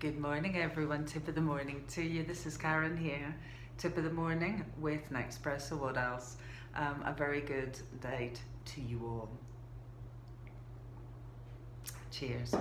Good morning, everyone. Tip of the morning to you. This is Karen here. Tip of the morning with Nespresso. What else? Um, a very good day to you all. Cheers.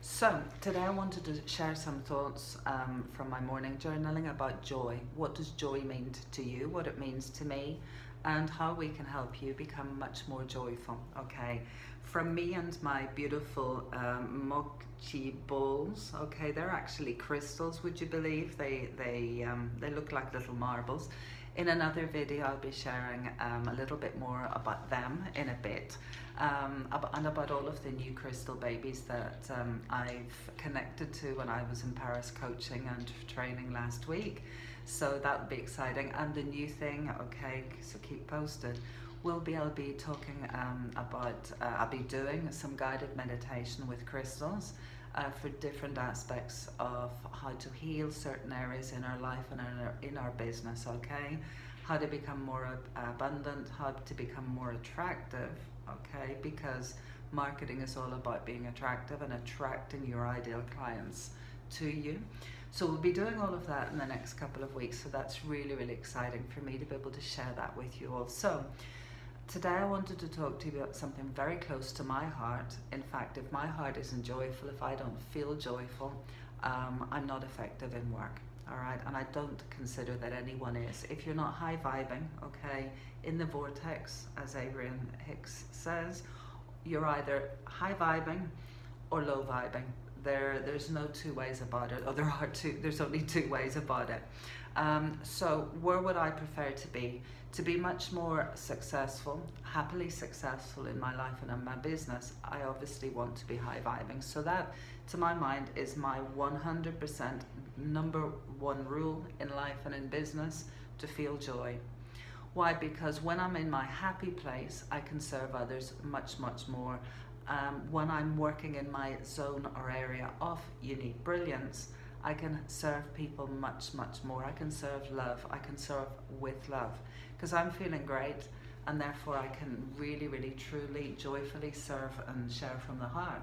So, today I wanted to share some thoughts um, from my morning journaling about joy. What does joy mean to you? What it means to me? And how we can help you become much more joyful. Okay, from me and my beautiful um, Moqui bowls. Okay, they're actually crystals. Would you believe they they um, they look like little marbles? In another video, I'll be sharing um, a little bit more about them in a bit um, and about all of the new crystal babies that um, I've connected to when I was in Paris coaching and training last week. So that'll be exciting. And the new thing, okay, so keep posted will be I'll be talking um, about uh, I'll be doing some guided meditation with crystals uh, for different aspects of how to heal certain areas in our life and in our, in our business okay? How to become more abundant how to become more attractive okay? Because marketing is all about being attractive and attracting your ideal clients to you. So we'll be doing all of that in the next couple of weeks so that's really really exciting for me to be able to share that with you all. So Today I wanted to talk to you about something very close to my heart. In fact, if my heart isn't joyful, if I don't feel joyful, um, I'm not effective in work. All right, and I don't consider that anyone is. If you're not high vibing, okay, in the vortex, as Abraham Hicks says, you're either high vibing or low vibing. There, there's no two ways about it, or there are two. There's only two ways about it. Um, so, where would I prefer to be? to be much more successful, happily successful in my life and in my business, I obviously want to be high vibing. So that, to my mind, is my 100% number one rule in life and in business to feel joy. Why? Because when I'm in my happy place, I can serve others much, much more. Um, when I'm working in my zone or area of unique brilliance, I can serve people much, much more. I can serve love. I can serve with love because I'm feeling great and therefore I can really, really, truly, joyfully serve and share from the heart.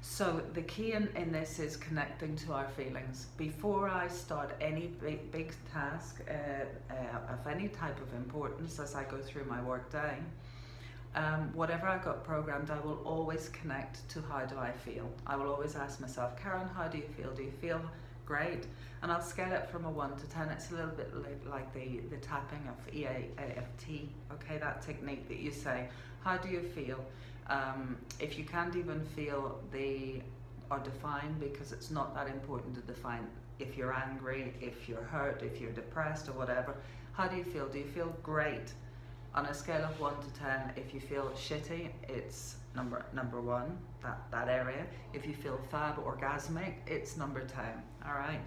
So the key in, in this is connecting to our feelings. Before I start any big, big task uh, uh, of any type of importance as I go through my work day, um, whatever I've got programmed, I will always connect to how do I feel. I will always ask myself, Karen, how do you feel? Do you feel great. And I'll scale it from a 1 to 10. It's a little bit like, like the, the tapping of EFT, okay, that technique that you say, how do you feel? Um, if you can't even feel the, or define, because it's not that important to define if you're angry, if you're hurt, if you're depressed or whatever, how do you feel? Do you feel great? On a scale of 1 to 10, if you feel shitty, it's number number one, that, that area. If you feel fab orgasmic, it's number 10, all right?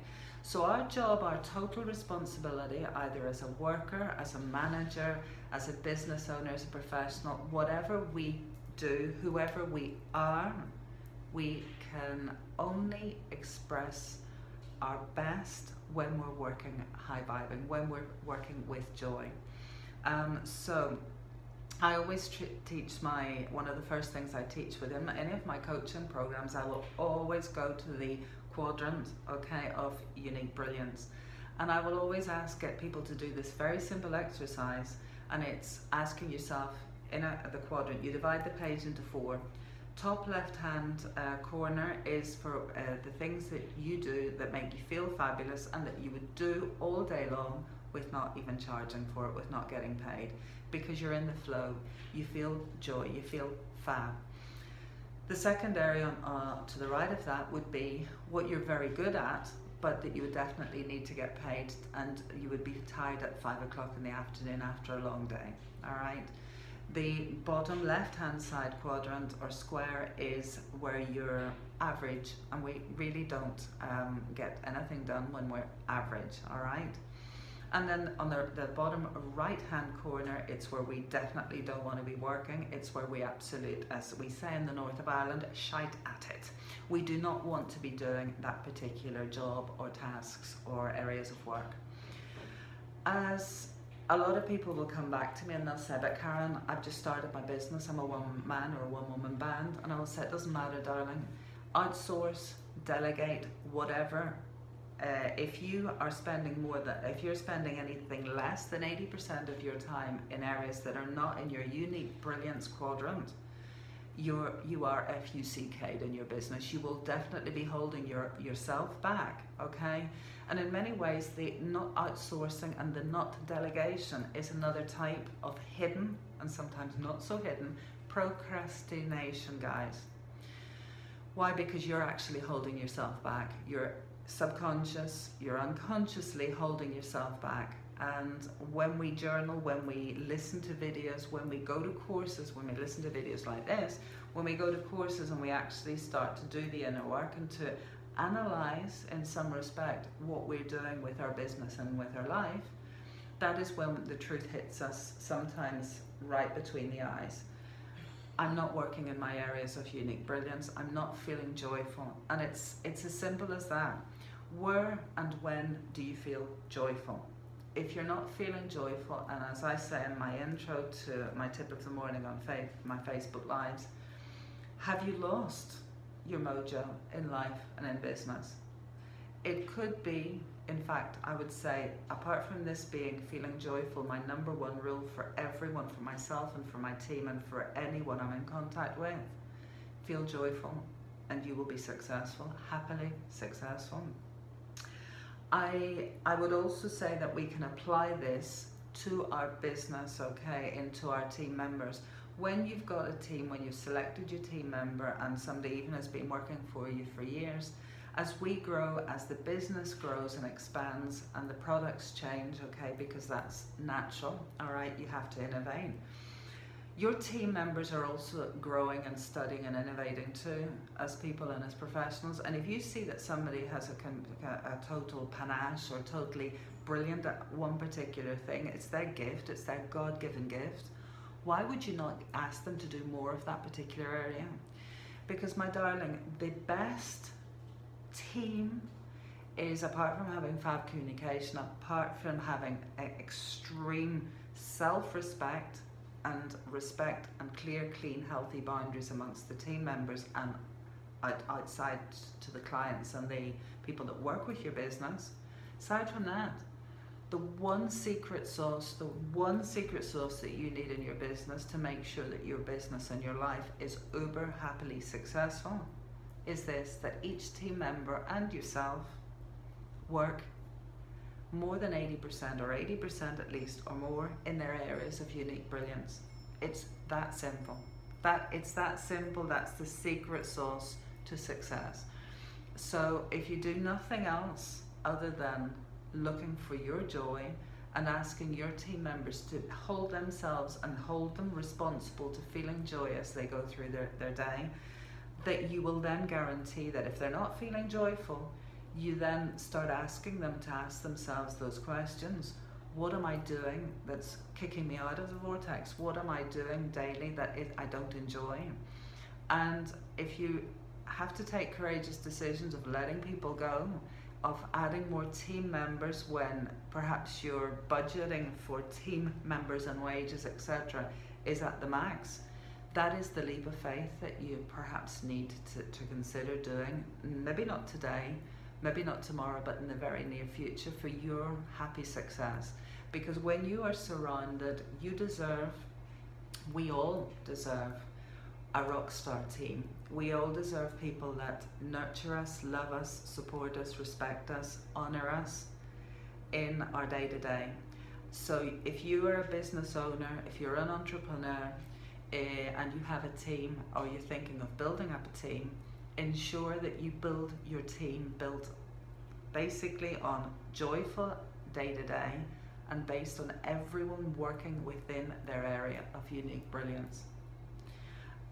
So our job, our total responsibility, either as a worker, as a manager, as a business owner, as a professional, whatever we do, whoever we are, we can only express our best when we're working high vibing, when we're working with joy. Um, so I always teach my, one of the first things I teach within any of my coaching programs, I will always go to the quadrant, okay, of unique brilliance. And I will always ask, get people to do this very simple exercise, and it's asking yourself in a, the quadrant, you divide the page into four. Top left hand uh, corner is for uh, the things that you do that make you feel fabulous and that you would do all day long with not even charging for it, with not getting paid, because you're in the flow, you feel joy, you feel fab. The second area uh, to the right of that would be what you're very good at, but that you would definitely need to get paid and you would be tired at five o'clock in the afternoon after a long day, all right? The bottom left hand side quadrant or square is where you're average and we really don't um, get anything done when we're average, all right? And then on the, the bottom right hand corner, it's where we definitely don't want to be working. It's where we absolute, as we say in the north of Ireland, shite at it. We do not want to be doing that particular job or tasks or areas of work. As a lot of people will come back to me and they'll say, but Karen, I've just started my business. I'm a one man or a one woman band. And I will say, it doesn't matter, darling. Outsource, delegate, whatever. Uh, if you are spending more than, if you're spending anything less than 80% of your time in areas that are not in your unique brilliance quadrant, you're, you are FUCK'd in your business. You will definitely be holding your, yourself back, okay? And in many ways, the not outsourcing and the not delegation is another type of hidden and sometimes not so hidden procrastination, guys. Why? Because you're actually holding yourself back. You're subconscious, you're unconsciously holding yourself back. And when we journal, when we listen to videos, when we go to courses, when we listen to videos like this, when we go to courses and we actually start to do the inner work and to analyze in some respect what we're doing with our business and with our life, that is when the truth hits us sometimes right between the eyes. I'm not working in my areas of unique brilliance. I'm not feeling joyful. And it's it's as simple as that. Where and when do you feel joyful? If you're not feeling joyful, and as I say in my intro to my tip of the morning on faith, my Facebook lives, have you lost your mojo in life and in business? It could be in fact, I would say, apart from this being feeling joyful, my number one rule for everyone, for myself and for my team and for anyone I'm in contact with, feel joyful and you will be successful, happily successful. I, I would also say that we can apply this to our business, okay, into our team members. When you've got a team, when you've selected your team member and somebody even has been working for you for years, as we grow, as the business grows and expands and the products change, okay, because that's natural, all right, you have to innovate. Your team members are also growing and studying and innovating too, as people and as professionals. And if you see that somebody has a, a, a total panache or totally brilliant at one particular thing, it's their gift, it's their God given gift. Why would you not ask them to do more of that particular area? Because, my darling, the best team is apart from having fab communication, apart from having extreme self-respect and respect and clear, clean, healthy boundaries amongst the team members and out, outside to the clients and the people that work with your business. Aside from that, the one secret sauce, the one secret sauce that you need in your business to make sure that your business and your life is uber happily successful is this that each team member and yourself work more than 80% or 80% at least or more in their areas of unique brilliance. It's that simple. That it's that simple, that's the secret sauce to success. So if you do nothing else other than looking for your joy and asking your team members to hold themselves and hold them responsible to feeling joy as they go through their, their day, that you will then guarantee that if they're not feeling joyful, you then start asking them to ask themselves those questions. What am I doing that's kicking me out of the vortex? What am I doing daily that I don't enjoy? And if you have to take courageous decisions of letting people go, of adding more team members when perhaps your budgeting for team members and wages, etc., is at the max, that is the leap of faith that you perhaps need to, to consider doing. Maybe not today, maybe not tomorrow, but in the very near future for your happy success. Because when you are surrounded, you deserve, we all deserve a rock star team. We all deserve people that nurture us, love us, support us, respect us, honor us in our day to day. So if you are a business owner, if you're an entrepreneur, uh, and you have a team or you're thinking of building up a team, ensure that you build your team built basically on joyful day to day and based on everyone working within their area of unique brilliance.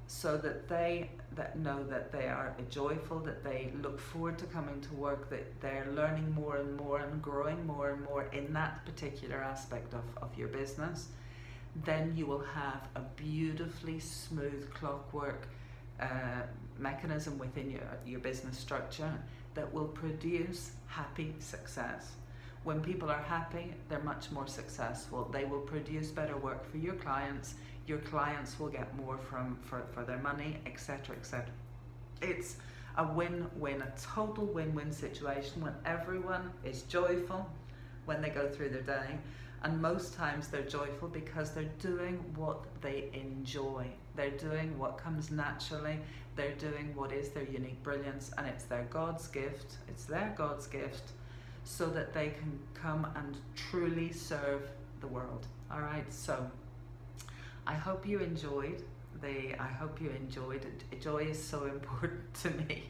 So that they that know that they are joyful that they look forward to coming to work that they're learning more and more and growing more and more in that particular aspect of, of your business then you will have a beautifully smooth clockwork mechanism within your, your business structure that will produce happy success. When people are happy, they're much more successful. They will produce better work for your clients. Your clients will get more from for, for their money, etc. etc. It's a win-win, a total win-win situation when everyone is joyful when they go through their day. And most times they're joyful because they're doing what they enjoy. They're doing what comes naturally. They're doing what is their unique brilliance, and it's their God's gift. It's their God's gift so that they can come and truly serve the world. All right, so I hope you enjoyed the I hope you enjoyed it. Joy is so important to me.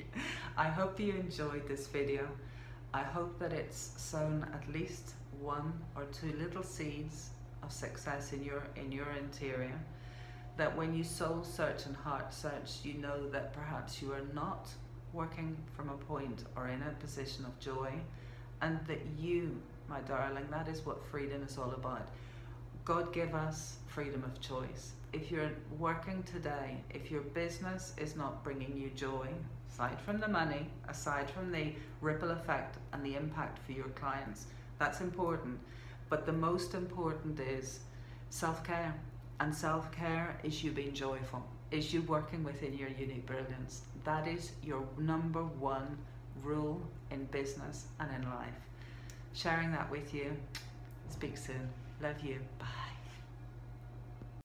I hope you enjoyed this video. I hope that it's sown at least one or two little seeds of success in your in your interior. That when you soul search and heart search, you know that perhaps you are not working from a point or in a position of joy, and that you, my darling, that is what freedom is all about. God give us freedom of choice. If you're working today, if your business is not bringing you joy, aside from the money, aside from the ripple effect and the impact for your clients, that's important. But the most important is self care. And self care is you being joyful, is you working within your unique brilliance. That is your number one rule in business and in life. Sharing that with you. Speak soon. Love you. Bye.